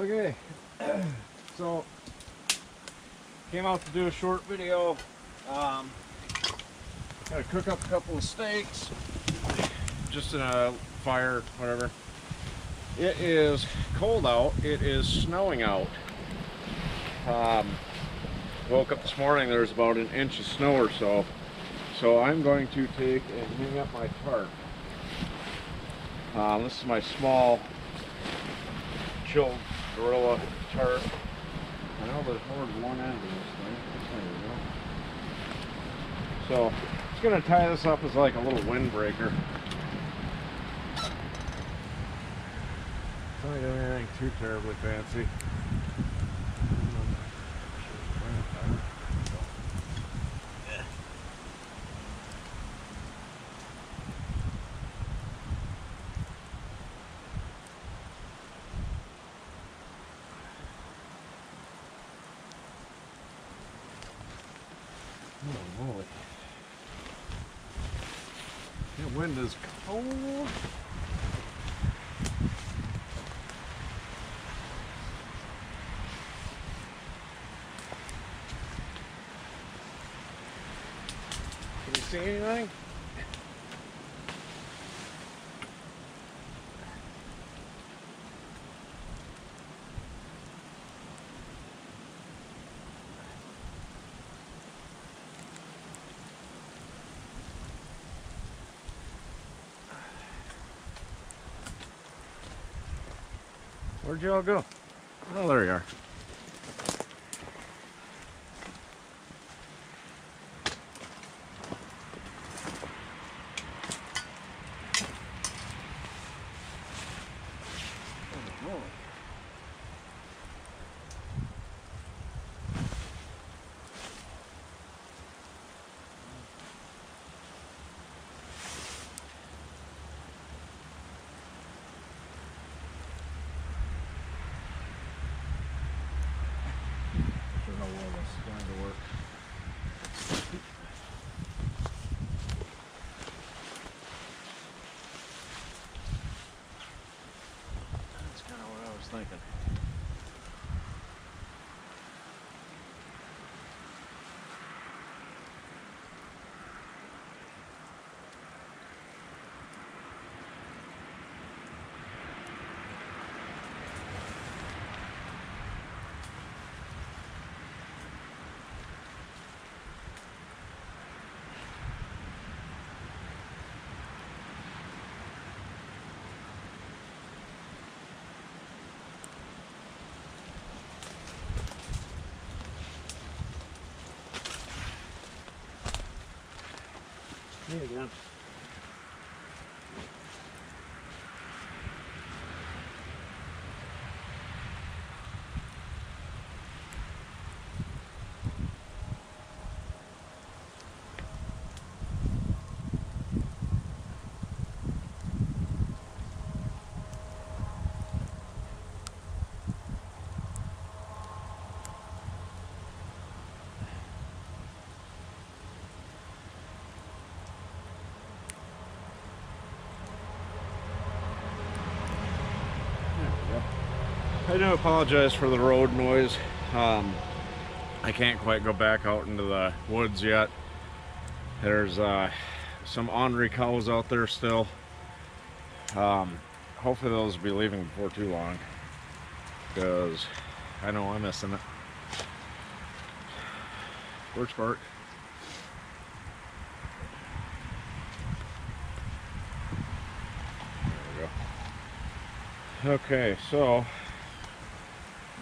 Okay, so came out to do a short video. Um, gotta cook up a couple of steaks, just in a fire, whatever. It is cold out. It is snowing out. Um, woke up this morning. There's about an inch of snow or so. So I'm going to take and hang up my tarp. Um, this is my small chilled gorilla. I know there's more than one end of this thing. There go. So it's gonna tie this up as like a little windbreaker. It's not doing anything too terribly fancy. Oh, moly. That wind is cold. Can you see anything? Where'd you all go? Oh, there you are. Oh, moly. Is going to work. That's kind of what I was thinking. Here you go. I do apologize for the road noise. Um, I can't quite go back out into the woods yet. There's uh, some ornery cows out there still. Um, hopefully those will be leaving before too long because I know I'm missing it. Where's Spark? There we go. Okay, so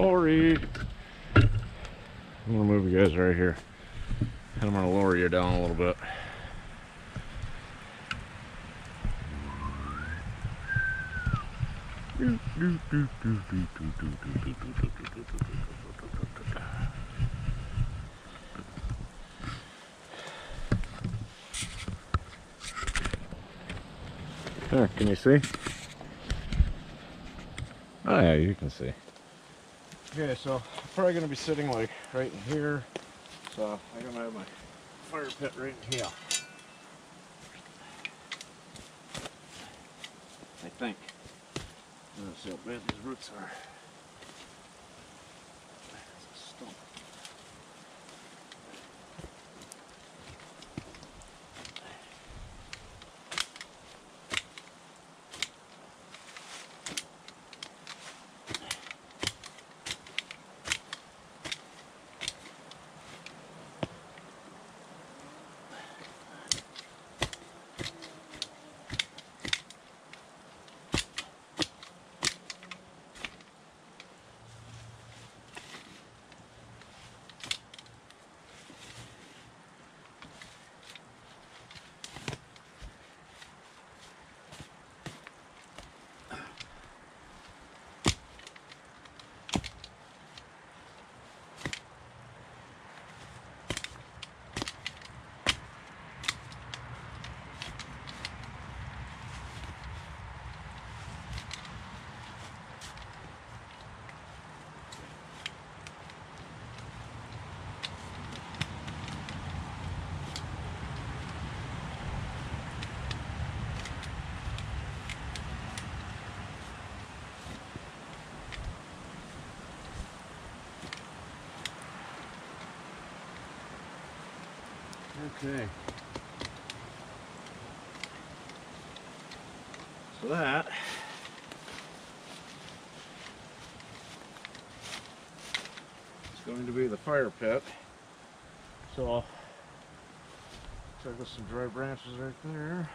Sorry. I'm gonna move you guys right here. And I'm gonna lower you down a little bit. There, can you see? Oh yeah, you can see. Okay, so I'm probably gonna be sitting like right in here. So I'm gonna have my fire pit right in here. I think. Let's see how bad these roots are. That's a stump. Okay. So that is going to be the fire pit. So I'll check with some dry branches right there.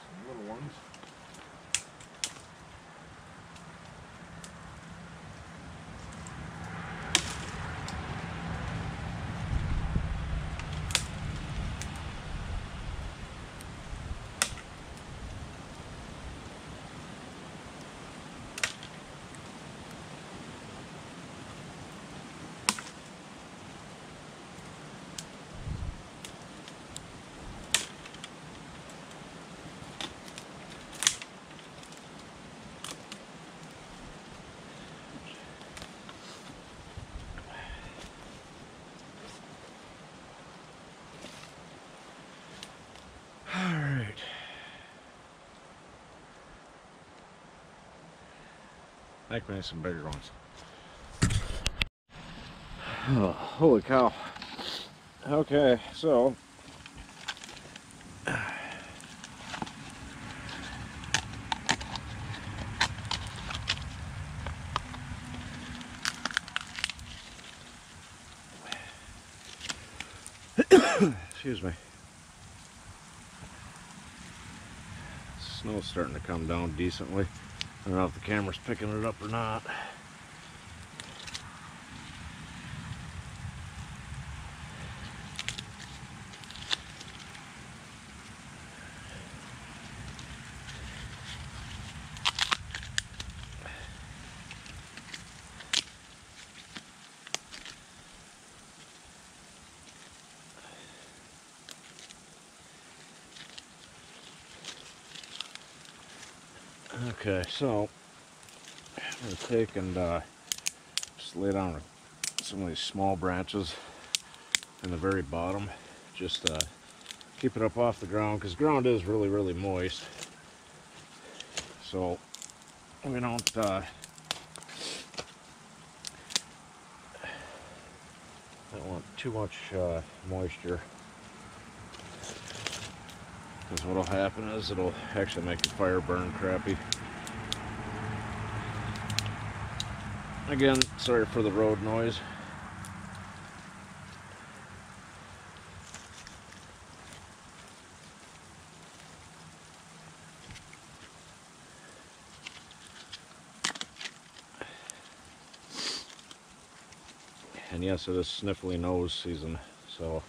Some little ones. All right. I think we need some bigger ones. Oh, holy cow. Okay, so excuse me. Snow's starting to come down decently. I don't know if the camera's picking it up or not. Okay, so I'm gonna take and uh, just lay down some of these small branches in the very bottom. Just uh, keep it up off the ground because ground is really, really moist. So we don't uh, don't want too much uh, moisture. Because what'll happen is it'll actually make the fire burn crappy. Again, sorry for the road noise. And yes, it is sniffly nose season, so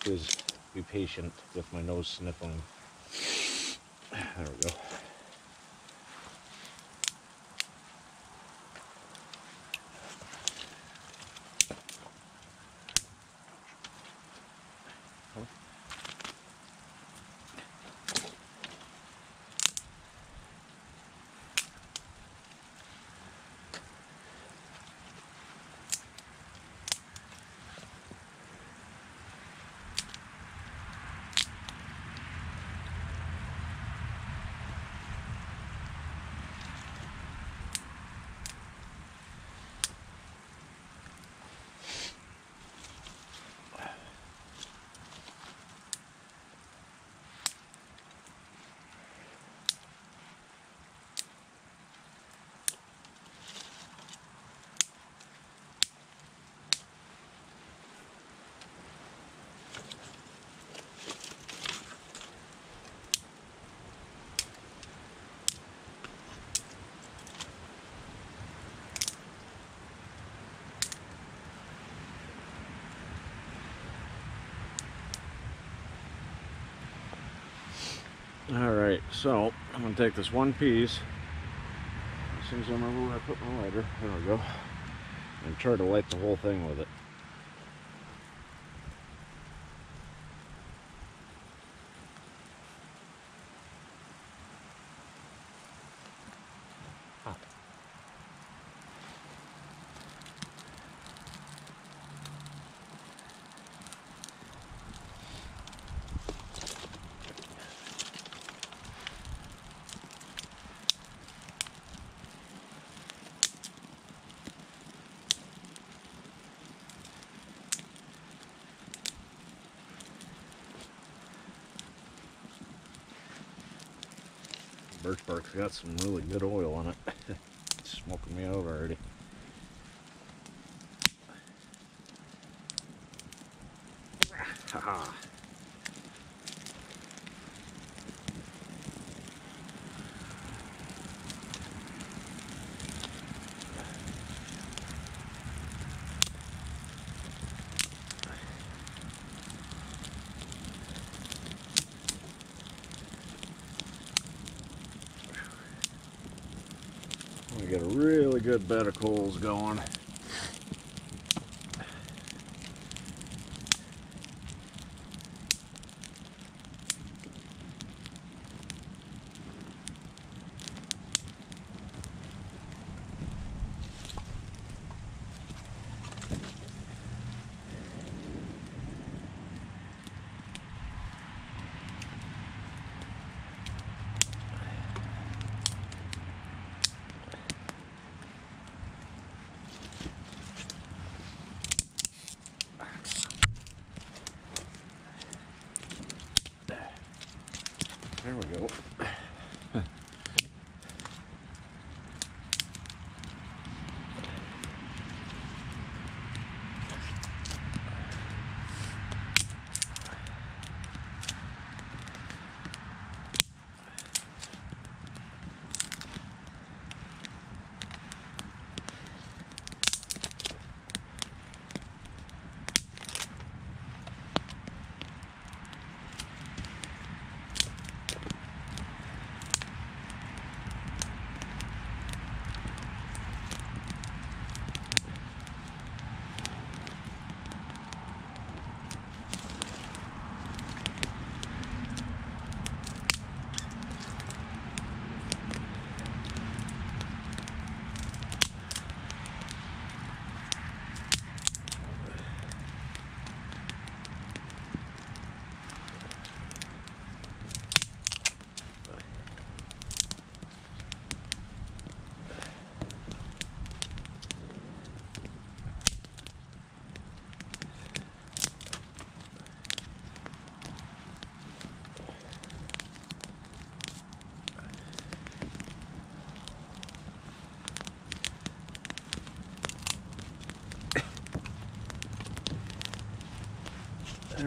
please be patient with my nose sniffling. There we go. All right, so I'm gonna take this one piece. As soon as I remember where I put my lighter, there we go, and try to light the whole thing with it. Birch bark's got some really good oil on it. smoking me out already. Ha We got a really good bed of coals going.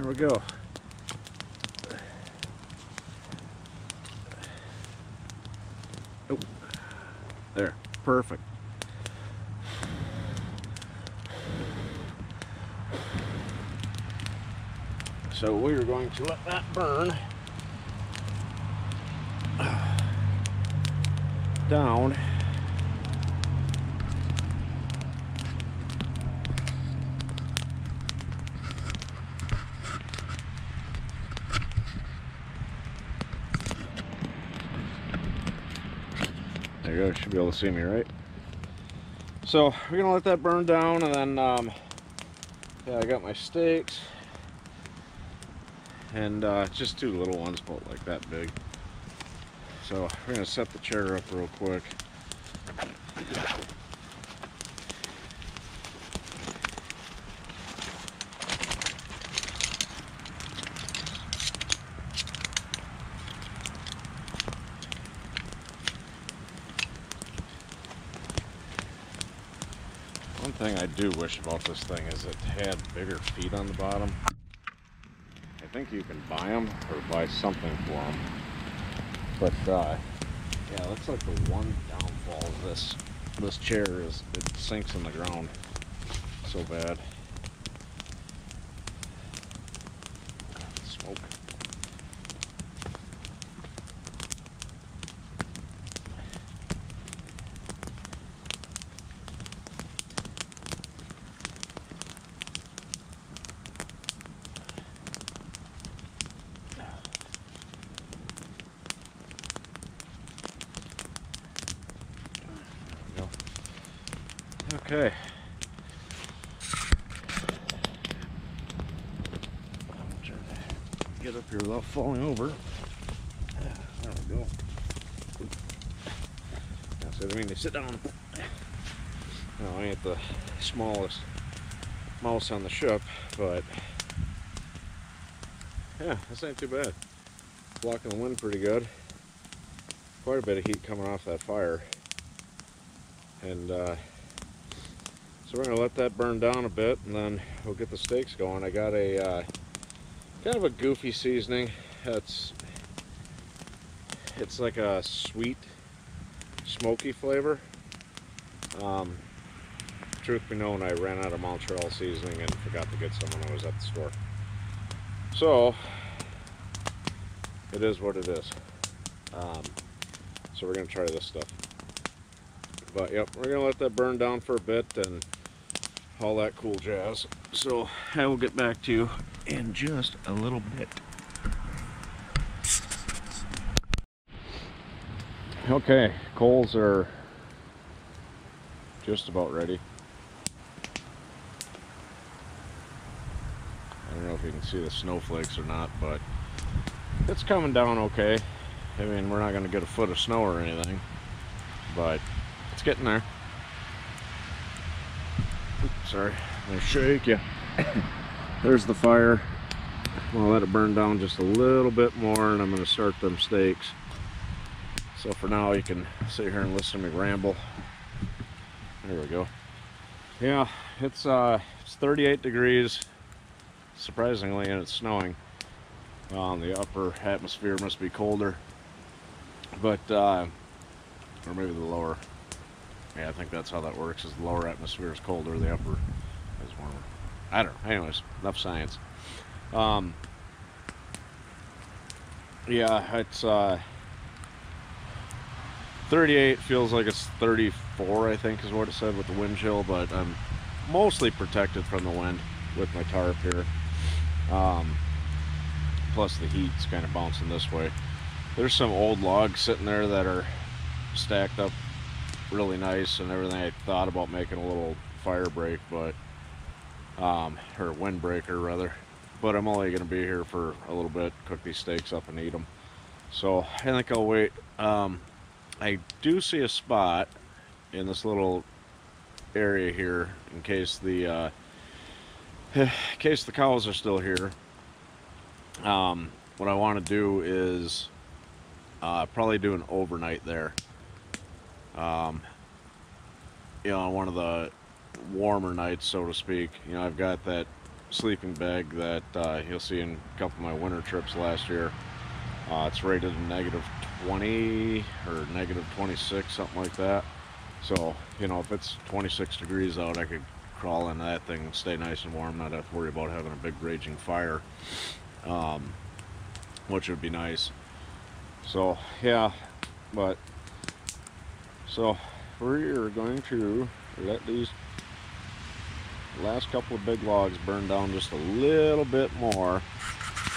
We go. Oh, there, perfect. So we are going to let that burn down. You should be able to see me, right? So we're gonna let that burn down and then um, yeah, I got my steaks and uh, just two little ones, about like that big. So we're gonna set the chair up real quick. One thing I do wish about this thing is it had bigger feet on the bottom. I think you can buy them or buy something for them. But uh, yeah, that's like the one downfall of this this chair is it sinks in the ground so bad. Smoke. There we go. Okay. I'm trying to get up here without falling over. Yeah, There we go. That's what I mean. They sit down. No, I ain't the smallest mouse on the ship, but yeah, this ain't too bad. Blocking the wind pretty good. Quite a bit of heat coming off that fire. And uh, so we're gonna let that burn down a bit and then we'll get the steaks going. I got a uh, kind of a goofy seasoning. It's it's like a sweet, smoky flavor. Um, truth be known, I ran out of Montreal seasoning and forgot to get some when I was at the store. So it is what it is. Um, so we're gonna try this stuff. But yep, we're gonna let that burn down for a bit and all that cool jazz. So I will get back to you in just a little bit. Okay, coals are just about ready. I don't know if you can see the snowflakes or not, but it's coming down okay. I mean, we're not going to get a foot of snow or anything, but it's getting there. Oops, sorry, I'm going to shake you. There's the fire. I'm going to let it burn down just a little bit more, and I'm going to start them steaks. So for now, you can sit here and listen to me ramble. There we go. Yeah, it's uh, it's 38 degrees, surprisingly, and it's snowing. Um, the upper atmosphere must be colder, but uh, or maybe the lower. Yeah, I think that's how that works. Is the lower atmosphere is colder, the upper is warmer. I don't know. Anyways, enough science. Um, yeah, it's uh, 38 feels like it's 34, I think is what it said with the wind chill, but I'm mostly protected from the wind with my tarp here. Um, plus the heat's kind of bouncing this way. There's some old logs sitting there that are stacked up really nice and everything. I thought about making a little fire break, but um, or windbreaker rather. But I'm only going to be here for a little bit, cook these steaks up and eat them. So I think I'll wait. Um, I do see a spot in this little area here in case the uh, in case the cows are still here. Um, what I want to do is uh, probably do an overnight there. Um, you know, on one of the warmer nights, so to speak. You know, I've got that sleeping bag that uh, you'll see in a couple of my winter trips last year. Uh, it's rated negative 20 or negative 26, something like that. So, you know, if it's 26 degrees out, I could crawl into that thing and stay nice and warm, not have to worry about having a big raging fire, um, which would be nice. So yeah, but so we're going to let these last couple of big logs burn down just a little bit more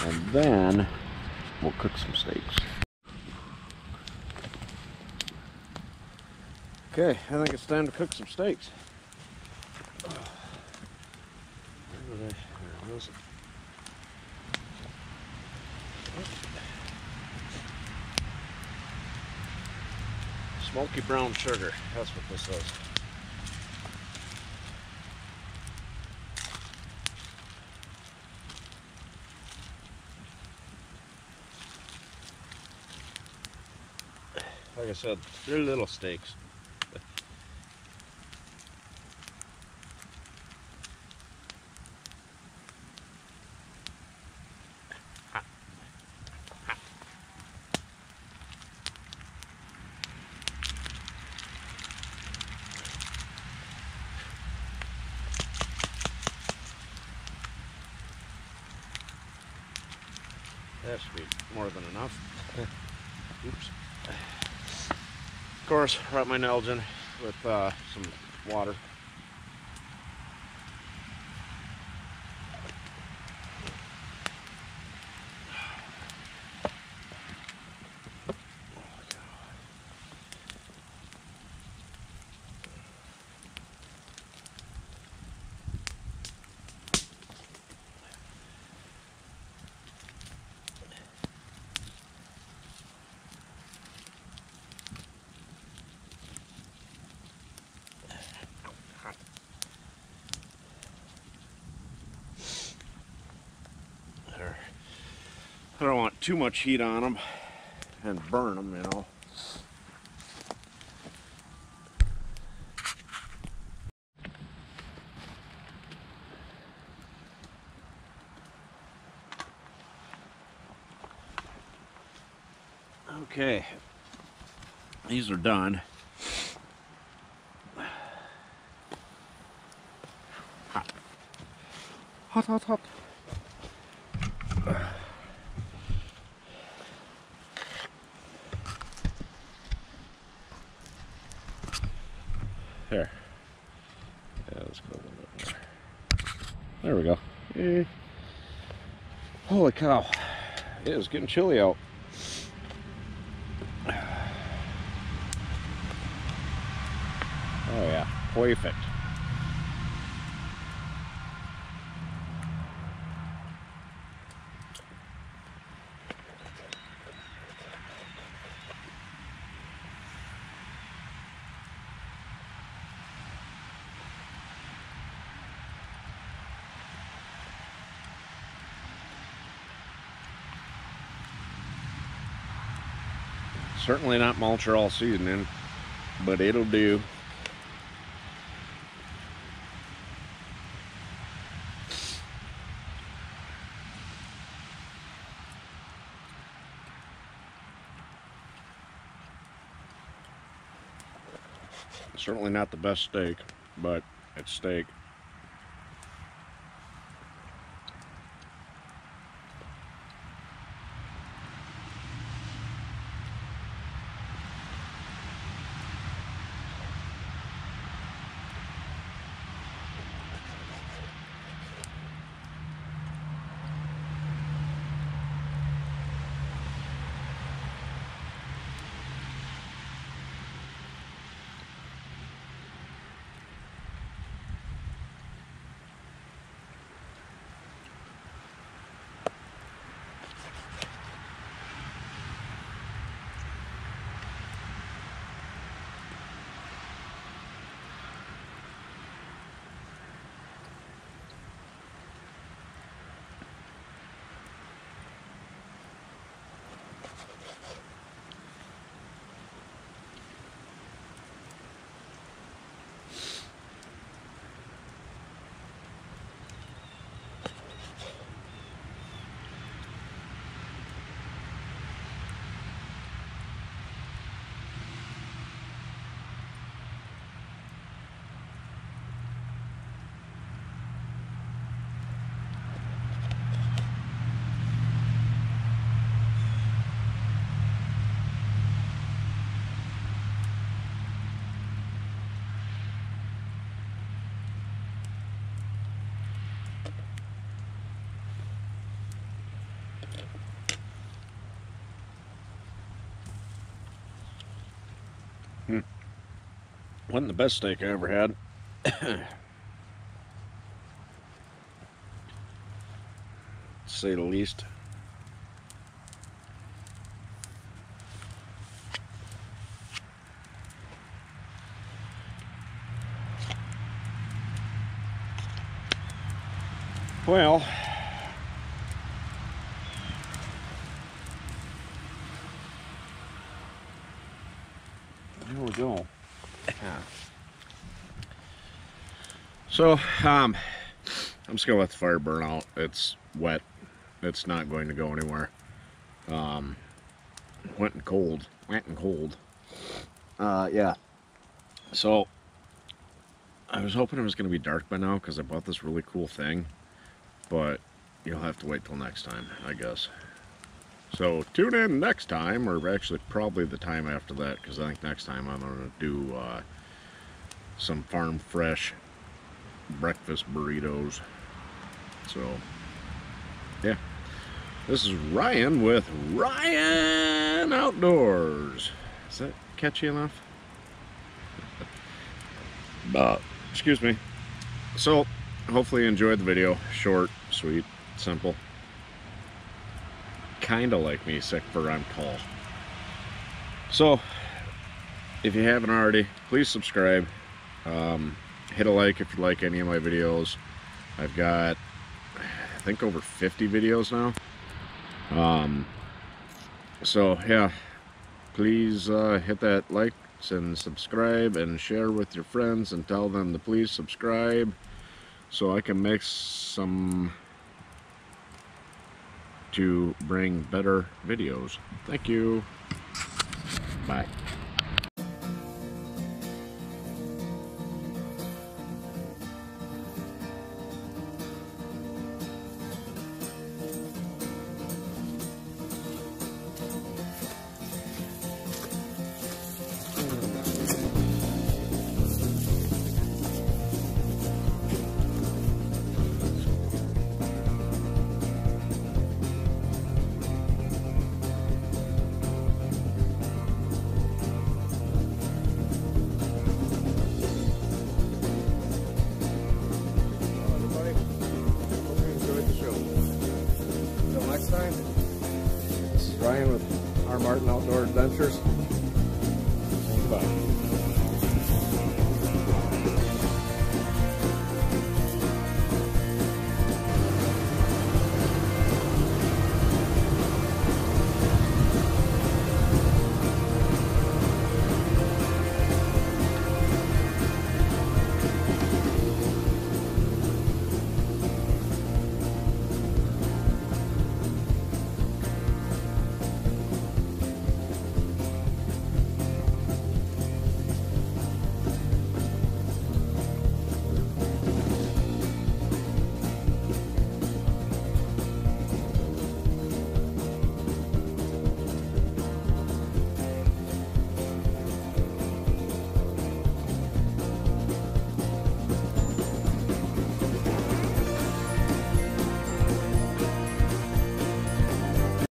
and then we'll cook some steaks. Okay, I think it's time to cook some steaks. Smoky brown sugar, that's what this is. Like I said, they're little steaks. That should be more than enough. Oops. Of course, wrap my Nalgene with uh, some water. There. I don't want too much heat on them and burn them, you know. Okay, these are done. Hot, hot, hot. There. Yeah, let's go a little bit. There we go. Eh. Holy cow. It is getting chilly out. Oh yeah, perfect. Certainly not Montreal seasoning, but it'll do. Certainly not the best steak, but it's steak. Hmm. Wasn't the best steak I ever had. to say the least. Well, So, um, I'm just gonna let the fire burn out. It's wet. It's not going to go anywhere. Um, wet and cold. Wet and cold. Uh, yeah. So, I was hoping it was to be dark by now because I bought this really cool thing but you'll have to wait till next time, I guess. So tune in next time, or actually probably the time after that, because I think next time I'm going to do uh, some farm fresh breakfast burritos. So, yeah. This is Ryan with Ryan Outdoors. Is that catchy enough? uh, excuse me. So, hopefully you enjoyed the video. Short, sweet, simple. Kinda like me, sick for I'm tall. So, if you haven't already, please subscribe. Um, hit a like if you like any of my videos. I've got, I think, over 50 videos now. Um, so, yeah, please uh, hit that like and subscribe and share with your friends and tell them to please subscribe so I can make some to bring better videos. Thank you. Bye.